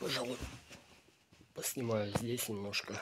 пожалуй, поснимаю здесь немножко.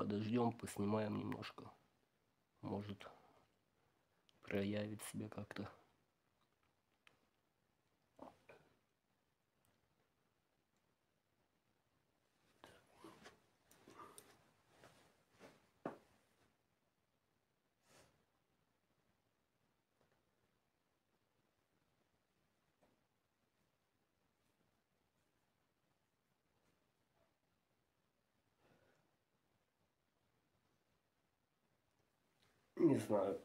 Подождем, поснимаем немножко. Может проявит себя как-то. Не знаю,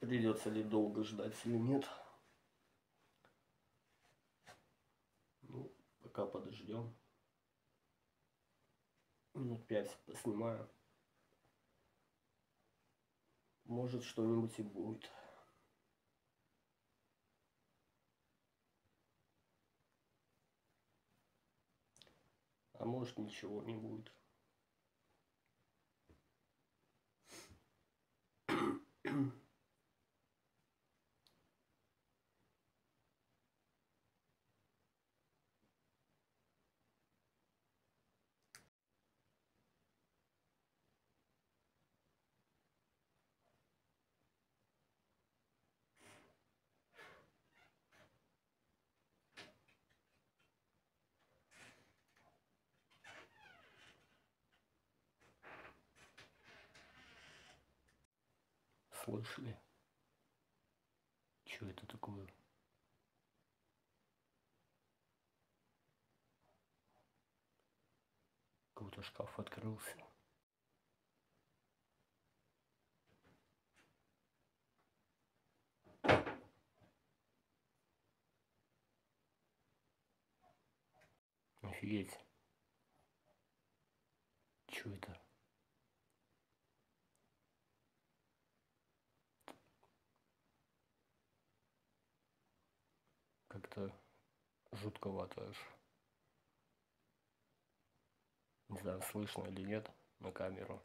придется ли долго ждать или нет. Ну, пока подождем. Минут пять поснимаю. Может что-нибудь и будет. А может ничего не будет. Слышали? Что это такое? Какой-то шкаф открылся. Офигеть. Что это? как-то жутковато аж. Не знаю, слышно или нет на камеру.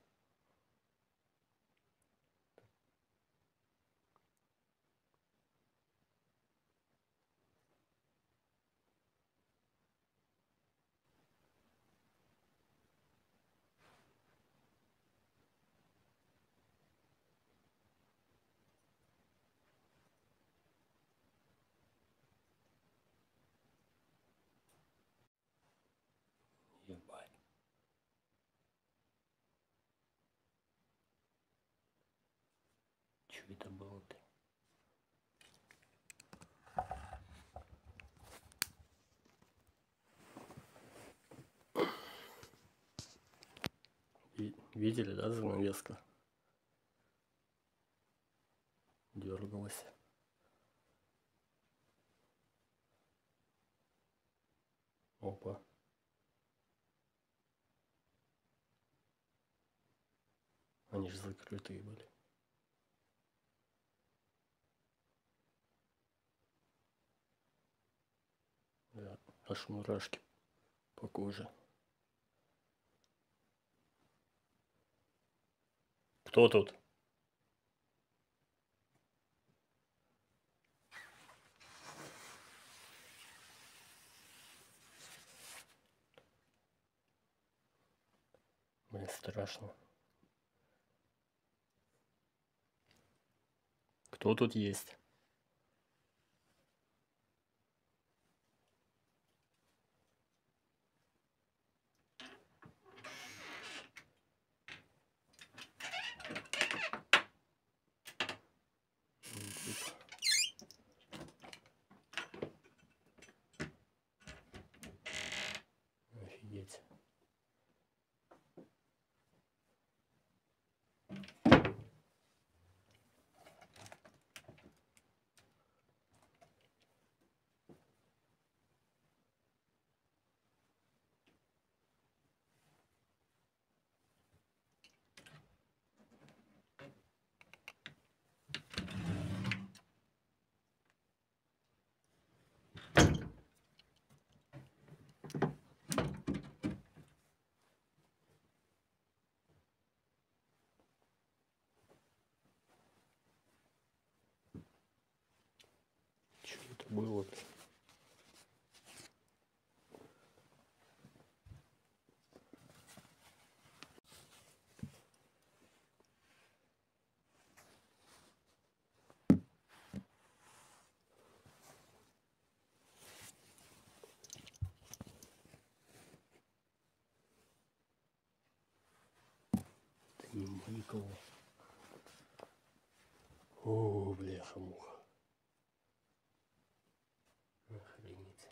Что это было-то? Видели, да, занавеска? Дергалась. Опа. Они же закрытые были. Аж мурашки по коже. Кто тут? Блин, страшно. Кто тут есть? Было. никого. О, бляха-муха. Охренеть.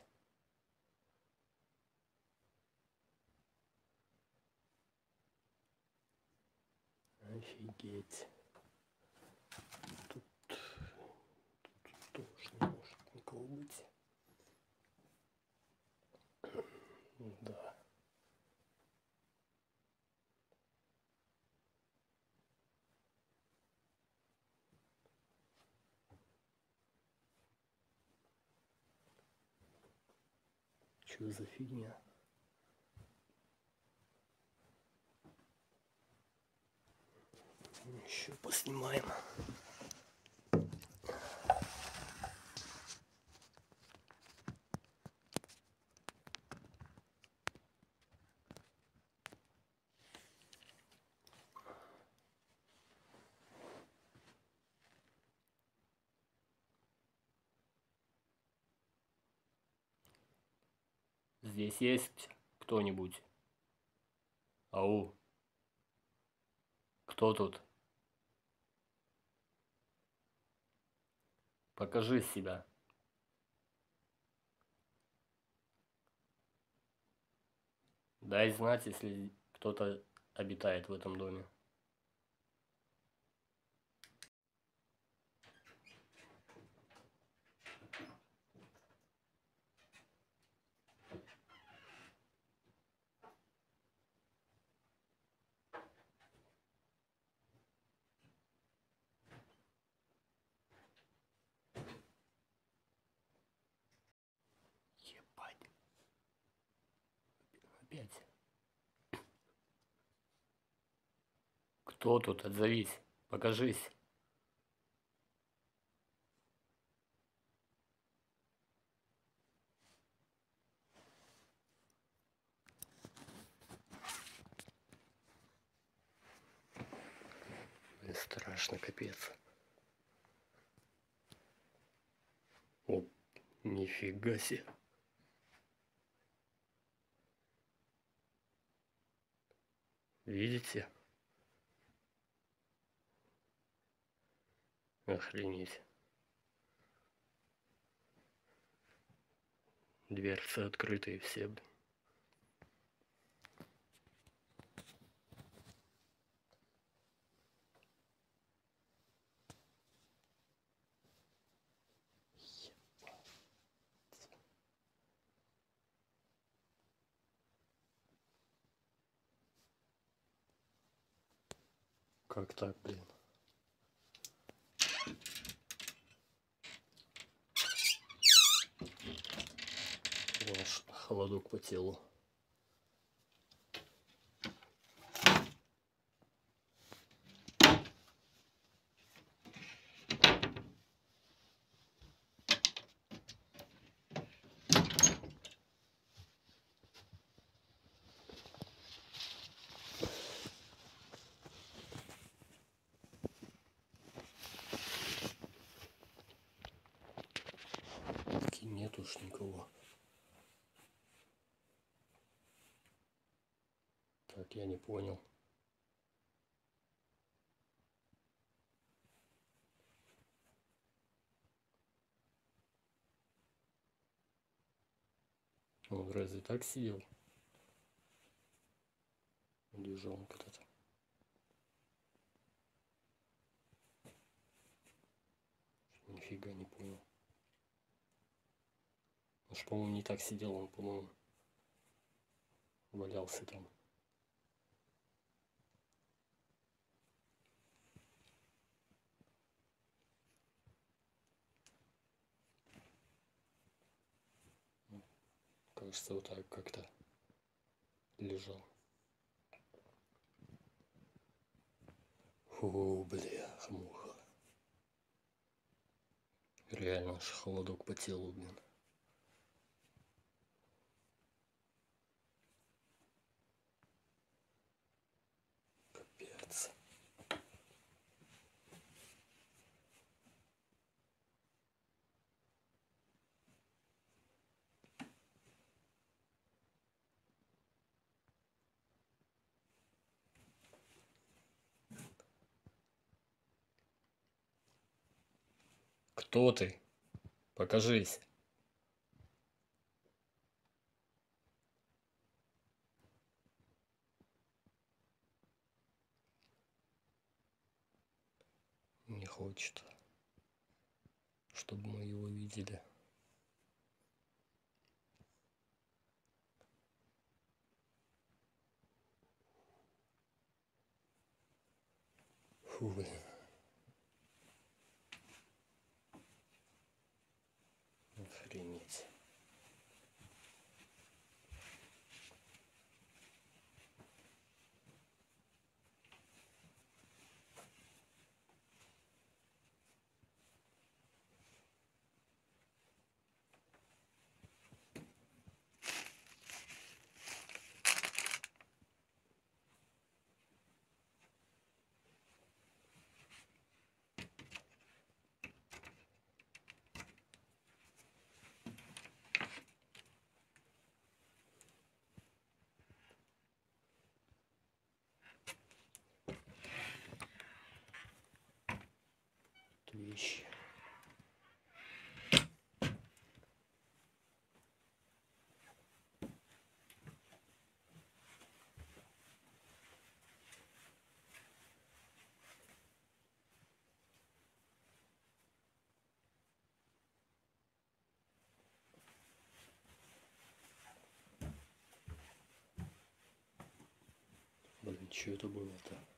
Офигеть. Тут, тут тоже не может никого быть. Да. Что за фигня? Еще поснимаем. Здесь есть кто-нибудь? Ау. Кто тут? Покажи себя. Дай знать, если кто-то обитает в этом доме. Опять. Кто тут? Отзовись. Покажись. Мне страшно, капец. О, нифига себе. Видите? Охренеть. Дверцы открытые все. блин. Как так, блин? Аж холодок по телу. Нет уж никого. Так, я не понял. Он разве так сидел? Лежал он когда-то. Нифига не понял. Он ж, по-моему, не так сидел, он, по-моему, валялся там. Кажется, вот так как-то лежал. О, бля, муха. Реально аж холодок по телу, блин. Капец. Кто ты? Покажись. Не хочет, чтобы мы его видели. Фу, блин. Охренеть. Вещи. Блин, что это было-то?